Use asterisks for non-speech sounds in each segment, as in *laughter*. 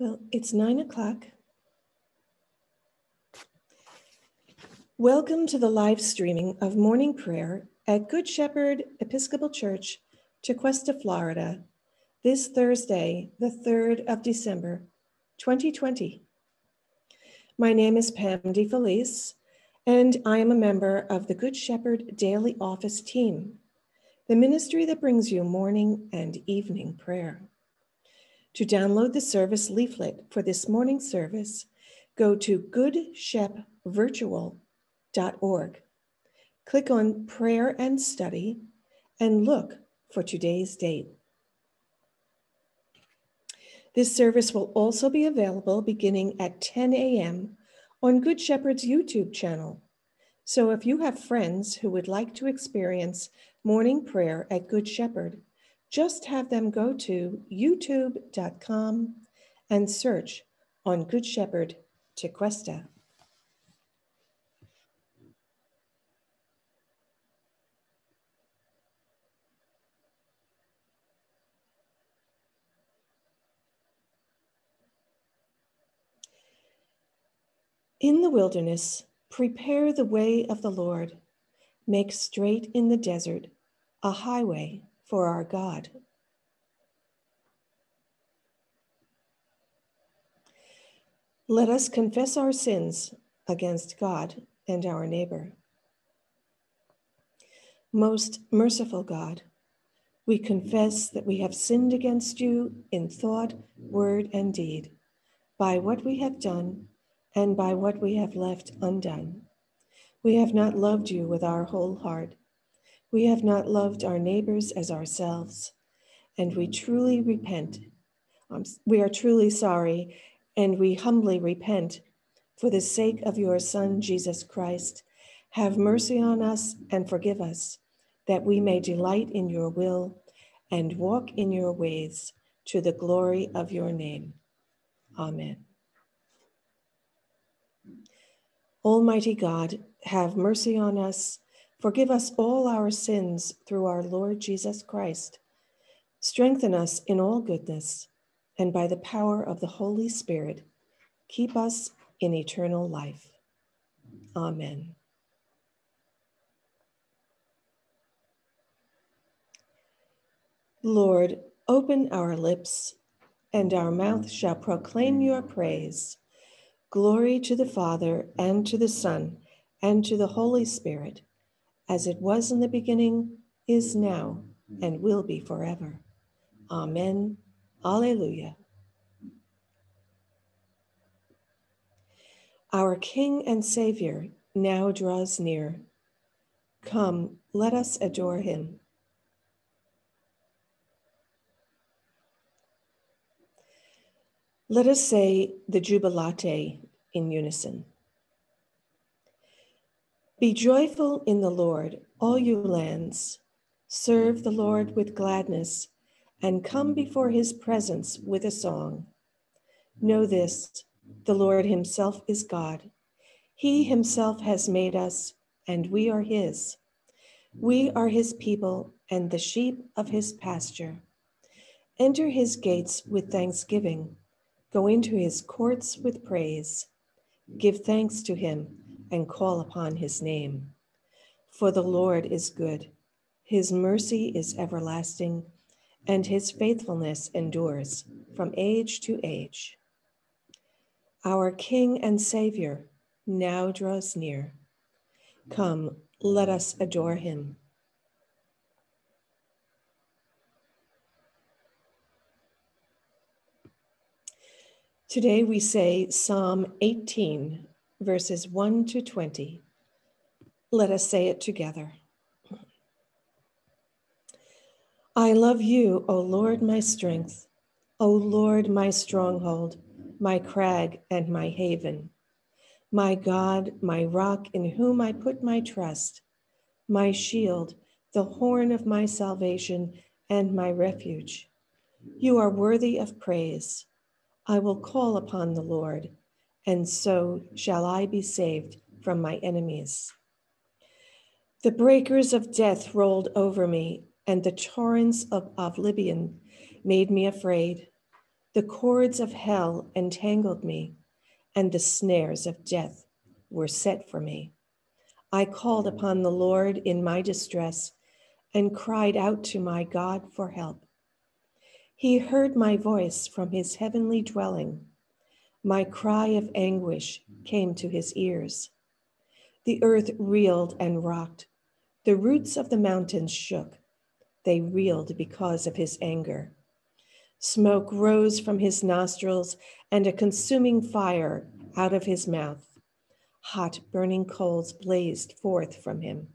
Well, it's nine o'clock. Welcome to the live streaming of morning prayer at Good Shepherd Episcopal Church, Tequesta, Florida, this Thursday, the 3rd of December, 2020. My name is Pam DeFelice, and I am a member of the Good Shepherd Daily Office team, the ministry that brings you morning and evening prayer. To download the service leaflet for this morning's service, go to goodshepvirtual.org. Click on Prayer and Study and look for today's date. This service will also be available beginning at 10 a.m. on Good Shepherd's YouTube channel. So if you have friends who would like to experience morning prayer at Good Shepherd, just have them go to youtube.com and search on Good Shepherd Tequesta. In the wilderness, prepare the way of the Lord. Make straight in the desert a highway for our God. Let us confess our sins against God and our neighbor. Most merciful God, we confess that we have sinned against you in thought, word, and deed, by what we have done and by what we have left undone. We have not loved you with our whole heart. We have not loved our neighbors as ourselves, and we truly repent. Um, we are truly sorry, and we humbly repent for the sake of your Son, Jesus Christ. Have mercy on us and forgive us, that we may delight in your will and walk in your ways to the glory of your name. Amen. Almighty God, have mercy on us Forgive us all our sins through our Lord Jesus Christ. Strengthen us in all goodness, and by the power of the Holy Spirit, keep us in eternal life. Amen. Lord, open our lips, and our mouth shall proclaim your praise. Glory to the Father, and to the Son, and to the Holy Spirit as it was in the beginning, is now, and will be forever. Amen. Alleluia. Our King and Savior now draws near. Come, let us adore him. Let us say the Jubilate in unison. Be joyful in the Lord, all you lands. Serve the Lord with gladness and come before his presence with a song. Know this the Lord himself is God. He himself has made us, and we are his. We are his people and the sheep of his pasture. Enter his gates with thanksgiving, go into his courts with praise. Give thanks to him and call upon his name. For the Lord is good, his mercy is everlasting, and his faithfulness endures from age to age. Our King and Savior now draws near. Come, let us adore him. Today we say Psalm 18, verses 1 to 20. Let us say it together. I love you, O Lord, my strength, O Lord, my stronghold, my crag and my haven, my God, my rock in whom I put my trust, my shield, the horn of my salvation, and my refuge. You are worthy of praise. I will call upon the Lord and so shall I be saved from my enemies. The breakers of death rolled over me, and the torrents of oblivion made me afraid. The cords of hell entangled me, and the snares of death were set for me. I called upon the Lord in my distress and cried out to my God for help. He heard my voice from his heavenly dwelling. My cry of anguish came to his ears. The earth reeled and rocked. The roots of the mountains shook. They reeled because of his anger. Smoke rose from his nostrils and a consuming fire out of his mouth. Hot burning coals blazed forth from him.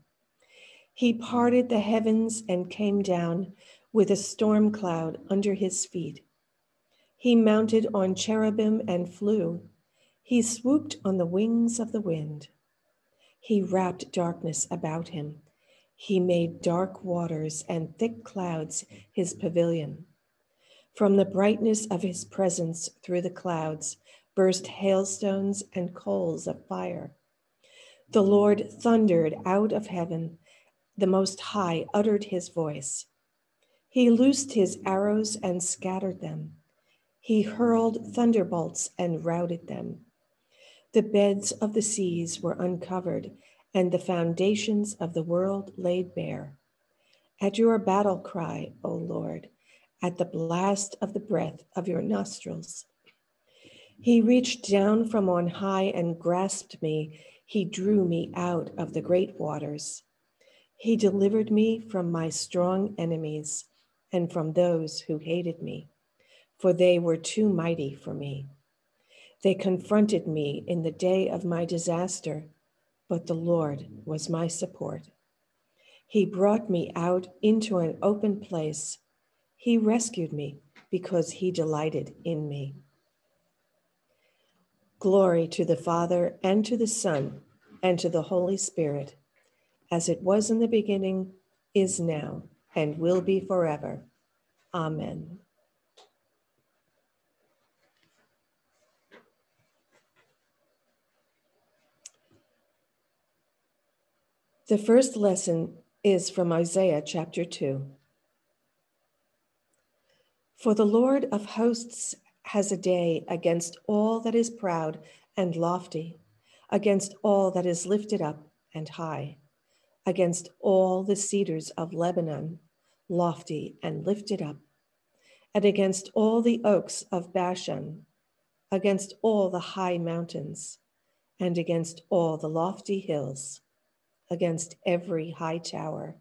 He parted the heavens and came down with a storm cloud under his feet. He mounted on cherubim and flew. He swooped on the wings of the wind. He wrapped darkness about him. He made dark waters and thick clouds his pavilion. From the brightness of his presence through the clouds burst hailstones and coals of fire. The Lord thundered out of heaven. The Most High uttered his voice. He loosed his arrows and scattered them. He hurled thunderbolts and routed them. The beds of the seas were uncovered, and the foundations of the world laid bare. At your battle cry, O Lord, at the blast of the breath of your nostrils. He reached down from on high and grasped me. He drew me out of the great waters. He delivered me from my strong enemies and from those who hated me, for they were too mighty for me. They confronted me in the day of my disaster, but the Lord was my support. He brought me out into an open place he rescued me because he delighted in me. Glory to the Father, and to the Son, and to the Holy Spirit, as it was in the beginning, is now, and will be forever. Amen. The first lesson is from Isaiah chapter 2. For the Lord of hosts has a day against all that is proud and lofty, against all that is lifted up and high, against all the cedars of Lebanon, lofty and lifted up, and against all the oaks of Bashan, against all the high mountains, and against all the lofty hills, against every high tower,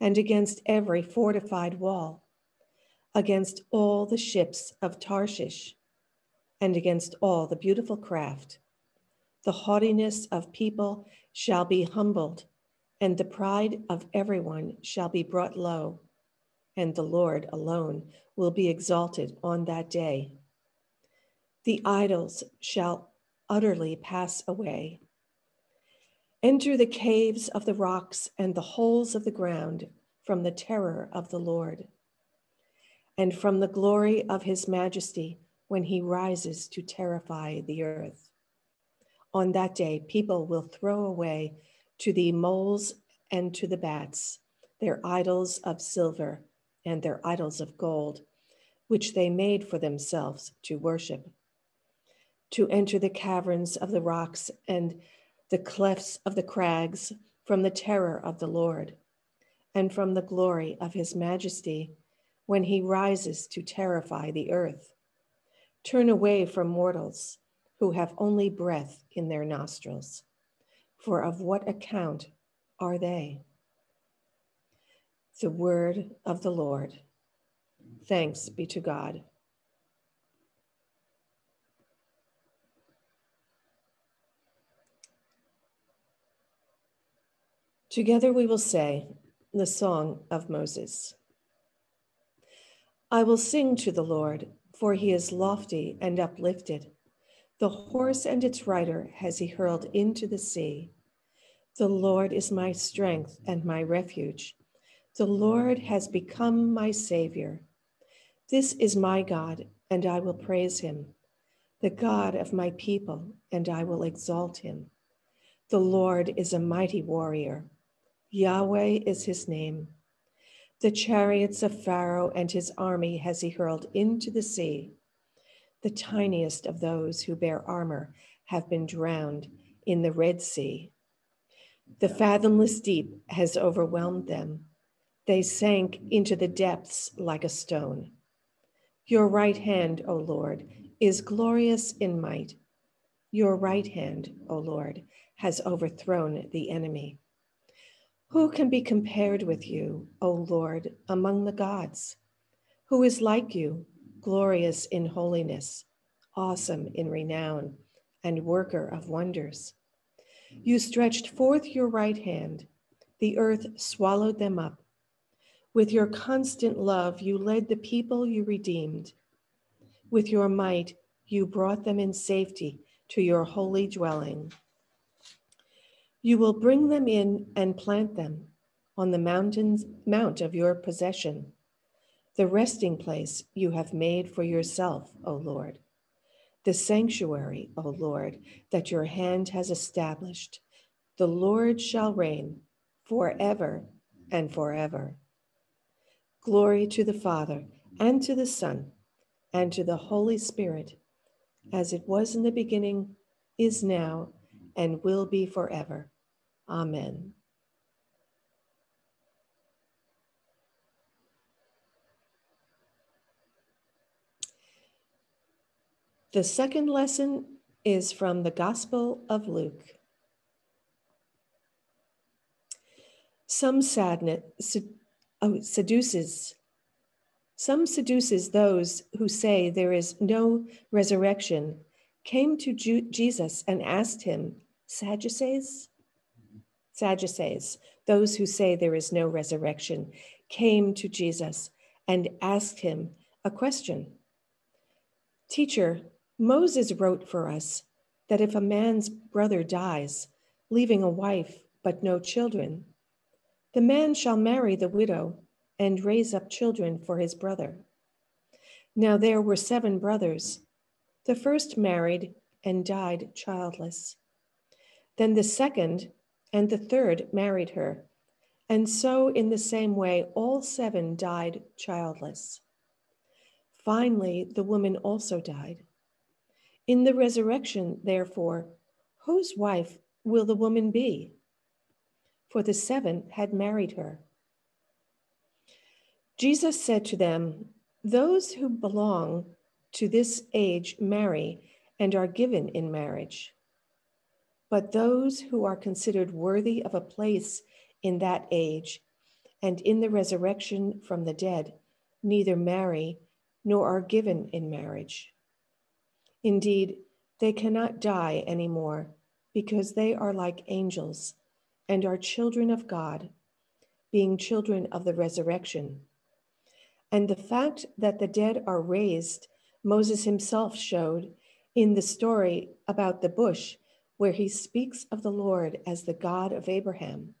and against every fortified wall against all the ships of Tarshish and against all the beautiful craft. The haughtiness of people shall be humbled, and the pride of everyone shall be brought low, and the Lord alone will be exalted on that day. The idols shall utterly pass away. Enter the caves of the rocks and the holes of the ground from the terror of the Lord and from the glory of his majesty when he rises to terrify the earth. On that day, people will throw away to the moles and to the bats their idols of silver and their idols of gold, which they made for themselves to worship. To enter the caverns of the rocks and the clefts of the crags from the terror of the Lord and from the glory of his majesty when he rises to terrify the earth. Turn away from mortals who have only breath in their nostrils, for of what account are they? The word of the Lord. Thanks be to God. Together we will say the Song of Moses. I will sing to the Lord, for he is lofty and uplifted. The horse and its rider has he hurled into the sea. The Lord is my strength and my refuge. The Lord has become my Savior. This is my God, and I will praise him, the God of my people, and I will exalt him. The Lord is a mighty warrior. Yahweh is his name. The chariots of Pharaoh and his army has he hurled into the sea. The tiniest of those who bear armor have been drowned in the Red Sea. The fathomless deep has overwhelmed them. They sank into the depths like a stone. Your right hand, O Lord, is glorious in might. Your right hand, O Lord, has overthrown the enemy. Who can be compared with you, O Lord, among the gods? Who is like you, glorious in holiness, awesome in renown, and worker of wonders? You stretched forth your right hand, the earth swallowed them up. With your constant love, you led the people you redeemed. With your might, you brought them in safety to your holy dwelling. You will bring them in and plant them on the mountains, mount of your possession, the resting place you have made for yourself, O Lord, the sanctuary, O Lord, that your hand has established. The Lord shall reign forever and forever. Glory to the Father, and to the Son, and to the Holy Spirit, as it was in the beginning, is now, and will be forever. Amen. The second lesson is from the Gospel of Luke. Some sadness, oh, seduces. Some seduces those who say there is no resurrection, came to Jesus and asked him, Sadducees? Sadducees, those who say there is no resurrection, came to Jesus and asked him a question. Teacher, Moses wrote for us that if a man's brother dies, leaving a wife but no children, the man shall marry the widow and raise up children for his brother. Now there were seven brothers. The first married and died childless. Then the second and the third married her. And so, in the same way, all seven died childless. Finally, the woman also died. In the resurrection, therefore, whose wife will the woman be? for the seven had married her. Jesus said to them, Those who belong to this age marry and are given in marriage. But those who are considered worthy of a place in that age and in the resurrection from the dead neither marry nor are given in marriage. Indeed, they cannot die anymore because they are like angels and are children of God, being children of the resurrection. And the fact that the dead are raised, Moses himself showed in the story about the bush, where he speaks of the Lord as the God of Abraham,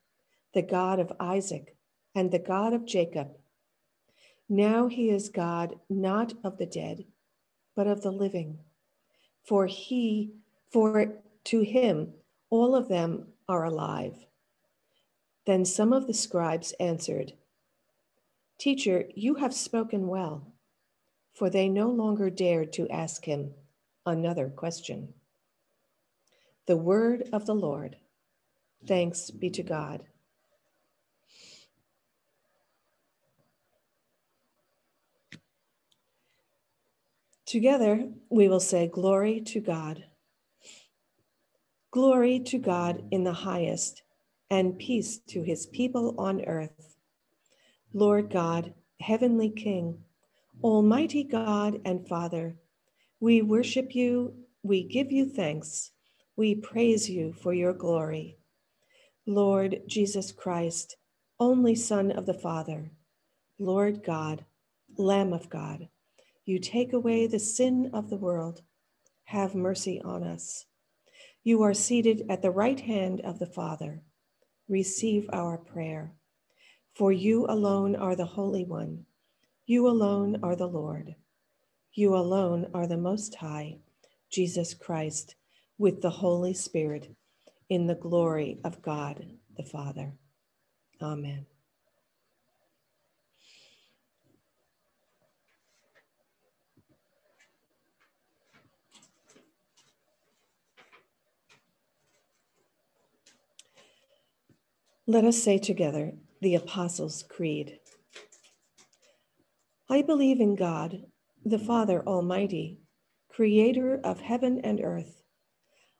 the God of Isaac, and the God of Jacob. Now he is God not of the dead, but of the living. For he, for to him, all of them are alive. Then some of the scribes answered, Teacher, you have spoken well. For they no longer dared to ask him another question. The word of the Lord. Thanks be to God. Together, we will say, Glory to God. Glory to God in the highest and peace to his people on earth. Lord God, heavenly King, almighty God and Father, we worship you, we give you thanks, we praise you for your glory. Lord Jesus Christ, only Son of the Father, Lord God, Lamb of God, you take away the sin of the world. Have mercy on us. You are seated at the right hand of the Father receive our prayer. For you alone are the Holy One. You alone are the Lord. You alone are the Most High, Jesus Christ, with the Holy Spirit in the glory of God the Father. Amen. Let us say together the Apostles' Creed. I believe in God, the Father Almighty, creator of heaven and earth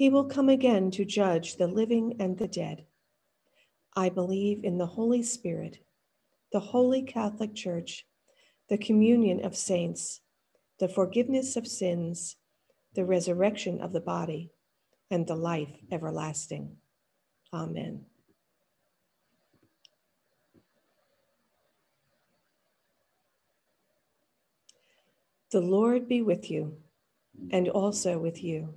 He will come again to judge the living and the dead. I believe in the Holy Spirit, the Holy Catholic Church, the communion of saints, the forgiveness of sins, the resurrection of the body, and the life everlasting. Amen. The Lord be with you and also with you.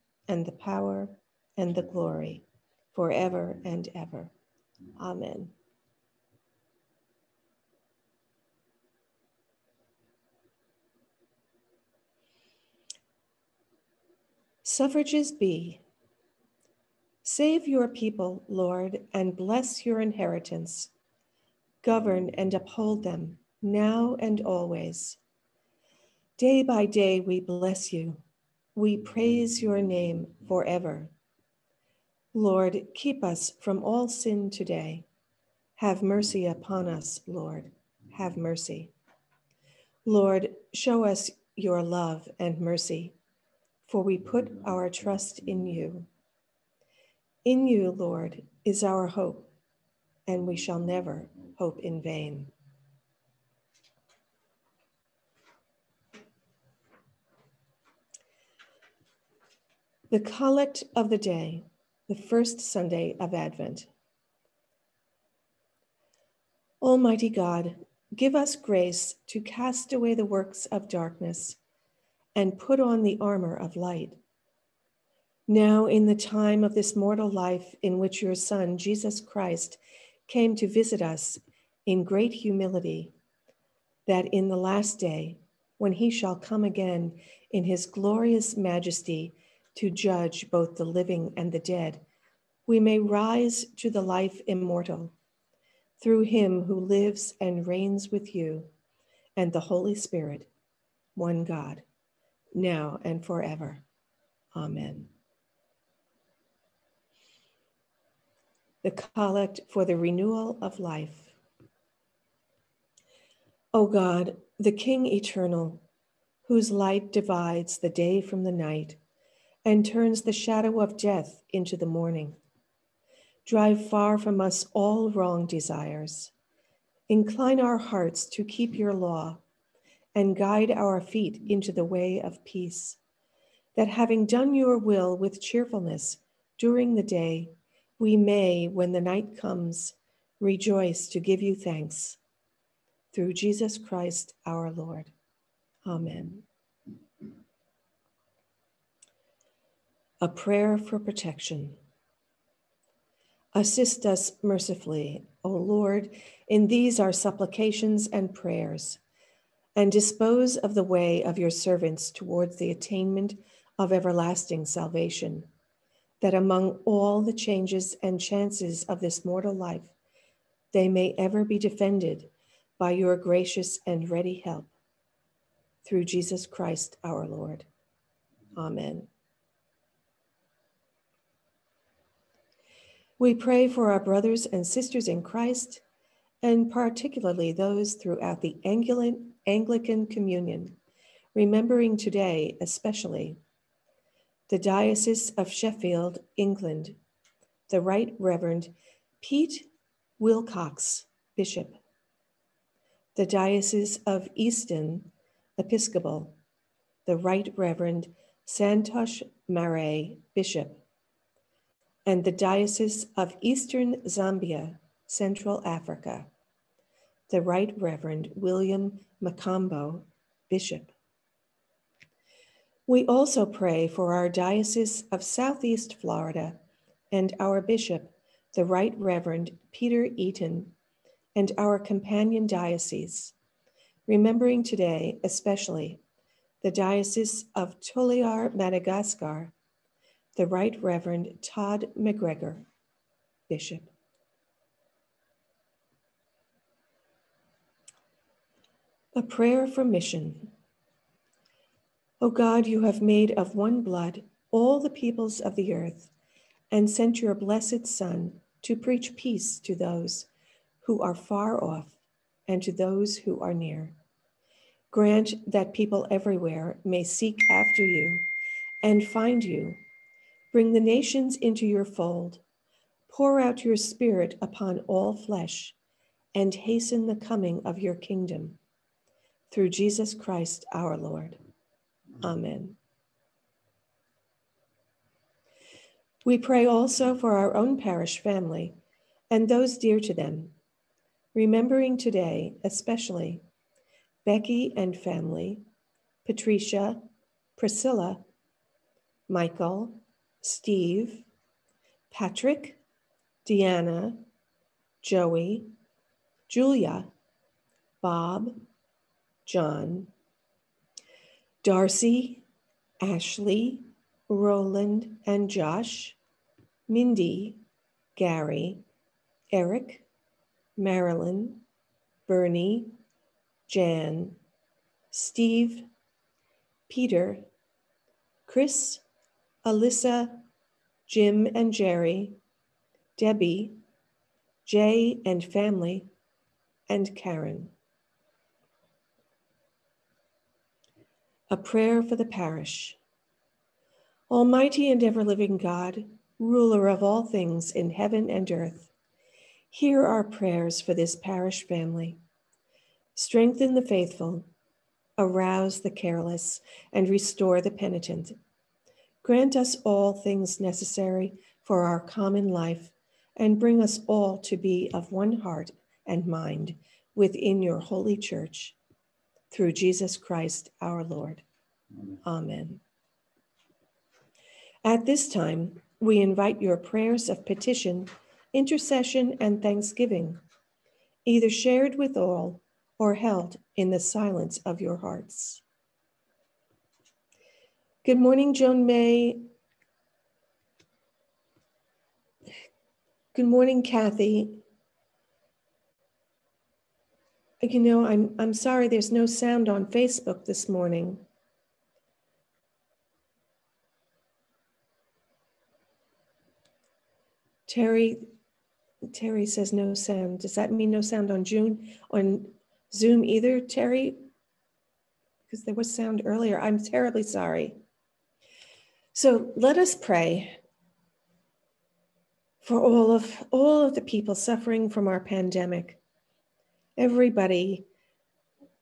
and the power and the glory forever and ever. Amen. Suffrages B. Save your people, Lord, and bless your inheritance. Govern and uphold them now and always Day by day, we bless you. We praise your name forever. Lord, keep us from all sin today. Have mercy upon us, Lord. Have mercy. Lord, show us your love and mercy, for we put our trust in you. In you, Lord, is our hope, and we shall never hope in vain. The Collect of the Day, the first Sunday of Advent. Almighty God, give us grace to cast away the works of darkness and put on the armor of light. Now, in the time of this mortal life in which your Son, Jesus Christ, came to visit us in great humility, that in the last day, when he shall come again in his glorious majesty, to judge both the living and the dead, we may rise to the life immortal through him who lives and reigns with you and the Holy Spirit, one God, now and forever. Amen. The Collect for the Renewal of Life. O God, the King eternal, whose light divides the day from the night, and turns the shadow of death into the morning. Drive far from us all wrong desires. Incline our hearts to keep your law and guide our feet into the way of peace, that having done your will with cheerfulness during the day, we may, when the night comes, rejoice to give you thanks. Through Jesus Christ our Lord. Amen. A prayer for protection. Assist us mercifully, O Lord, in these our supplications and prayers, and dispose of the way of your servants towards the attainment of everlasting salvation, that among all the changes and chances of this mortal life, they may ever be defended by your gracious and ready help. Through Jesus Christ our Lord. Amen. We pray for our brothers and sisters in Christ, and particularly those throughout the Anglican, Communion, remembering today especially the Diocese of Sheffield, England, the Right Reverend Pete Wilcox, Bishop. The Diocese of Easton, Episcopal, the Right Reverend Santosh Marray, Bishop. And the Diocese of Eastern Zambia, Central Africa, the Right Reverend William Mchombo, Bishop. We also pray for our Diocese of Southeast Florida and our Bishop, the Right Reverend Peter Eaton, and our companion diocese, remembering today especially the Diocese of Toliar, Madagascar, the Right Reverend Todd McGregor, Bishop. A prayer for mission. O God, you have made of one blood all the peoples of the earth and sent your blessed Son to preach peace to those who are far off and to those who are near. Grant that people everywhere may seek after you and find you. Bring the nations into your fold. Pour out your spirit upon all flesh and hasten the coming of your kingdom. Through Jesus Christ our Lord. Amen. We pray also for our own parish family and those dear to them, remembering today especially Becky and family, Patricia, Priscilla, Michael, Steve, Patrick, Deanna, Joey, Julia, Bob, John, Darcy, Ashley, Roland, and Josh, Mindy, Gary, Eric, Marilyn, Bernie, Jan, Steve, Peter, Chris, Alyssa, Jim and Jerry, Debbie, Jay and family, and Karen. A prayer for the parish. Almighty and ever living God, ruler of all things in heaven and earth, hear our prayers for this parish family. Strengthen the faithful, arouse the careless, and restore the penitent. Grant us all things necessary for our common life, and bring us all to be of one heart and mind within your holy church. Through Jesus Christ our Lord. Amen. Amen. At this time, we invite your prayers of petition, intercession, and thanksgiving, either shared with all or held in the silence of your hearts. Good morning, Joan May. Good morning, Kathy. You know, I'm, I'm sorry there's no sound on Facebook this morning. Terry, Terry says no sound. Does that mean no sound on June on Zoom either, Terry? Because there was sound earlier. I'm terribly sorry. So let us pray for all of all of the people suffering from our pandemic. Everybody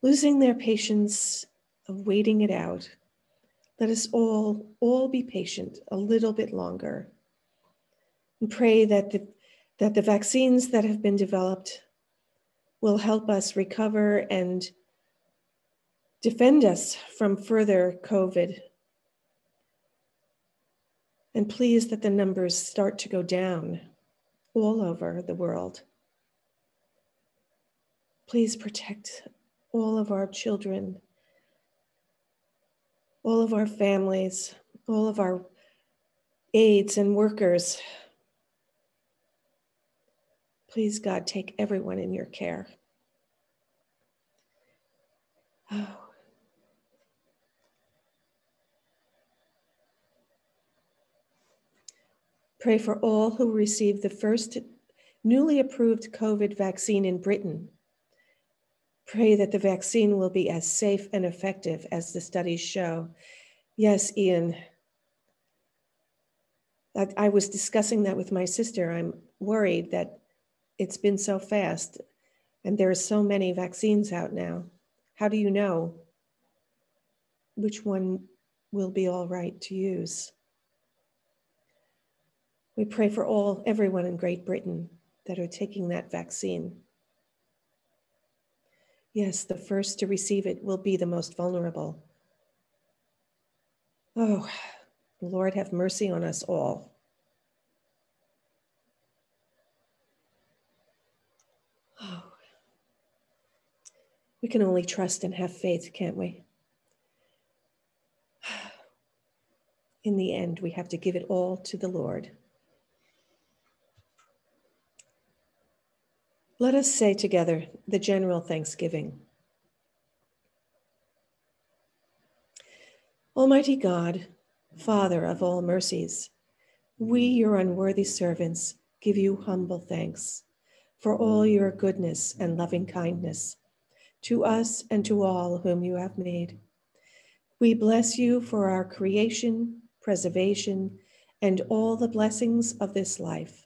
losing their patience of waiting it out. Let us all all be patient a little bit longer and pray that the, that the vaccines that have been developed will help us recover and defend us from further COVID. And please that the numbers start to go down all over the world. Please protect all of our children, all of our families, all of our aides and workers Please, God, take everyone in your care. Oh. Pray for all who received the first newly approved COVID vaccine in Britain. Pray that the vaccine will be as safe and effective as the studies show. Yes, Ian. I was discussing that with my sister. I'm worried that it's been so fast. And there are so many vaccines out now. How do you know which one will be all right to use? We pray for all, everyone in Great Britain that are taking that vaccine. Yes, the first to receive it will be the most vulnerable. Oh, Lord, have mercy on us all. Oh, we can only trust and have faith, can't we? *sighs* In the end, we have to give it all to the Lord. Let us say together the general thanksgiving. Almighty God, Father of all mercies, we, your unworthy servants, give you humble thanks for all your goodness and loving kindness to us and to all whom you have made. We bless you for our creation, preservation, and all the blessings of this life,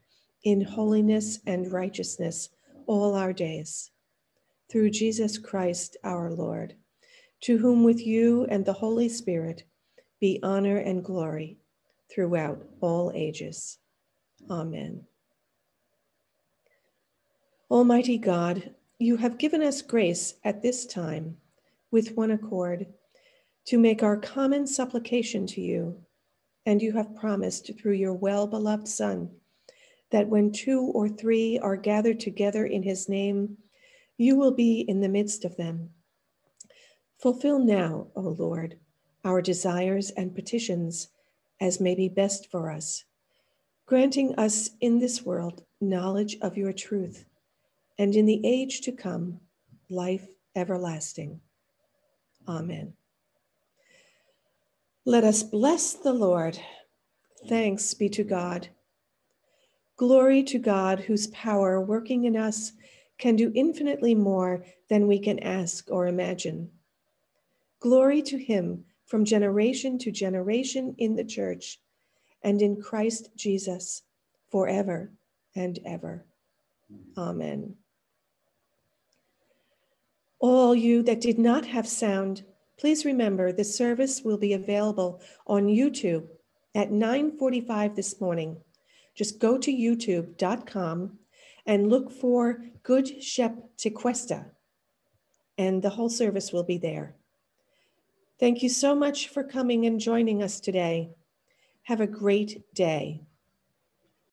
in holiness and righteousness all our days. Through Jesus Christ our Lord, to whom with you and the Holy Spirit be honor and glory throughout all ages. Amen. Almighty God, you have given us grace at this time with one accord to make our common supplication to you, and you have promised through your well beloved Son that when two or three are gathered together in his name, you will be in the midst of them. Fulfill now, O Lord, our desires and petitions as may be best for us, granting us in this world knowledge of your truth and in the age to come, life everlasting. Amen. Let us bless the Lord. Thanks be to God. Glory to God, whose power working in us can do infinitely more than we can ask or imagine. Glory to him from generation to generation in the church and in Christ Jesus forever and ever. Amen. All you that did not have sound, please remember the service will be available on YouTube at 9:45 this morning. Just go to youtube.com and look for Good Shep Tequesta, and the whole service will be there. Thank you so much for coming and joining us today. Have a great day.